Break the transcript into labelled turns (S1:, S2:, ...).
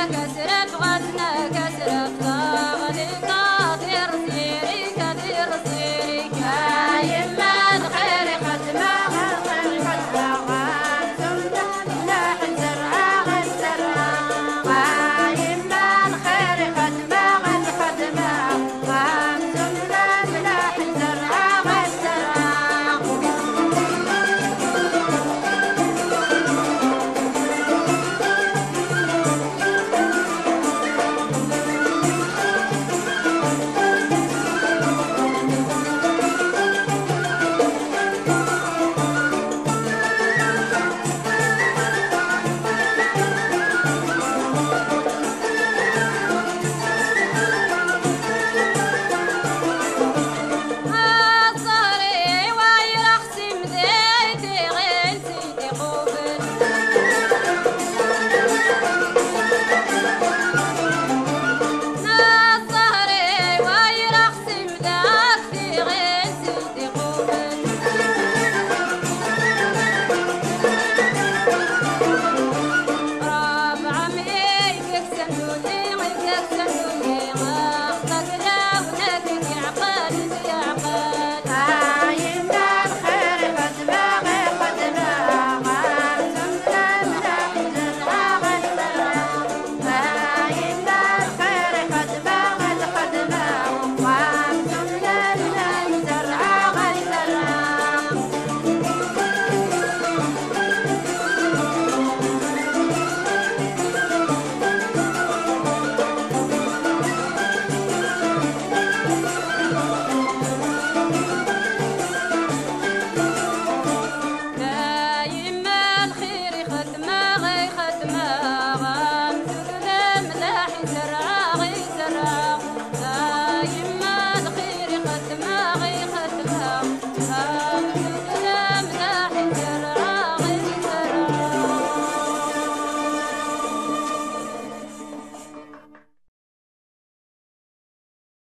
S1: غزنا كسر بغزنا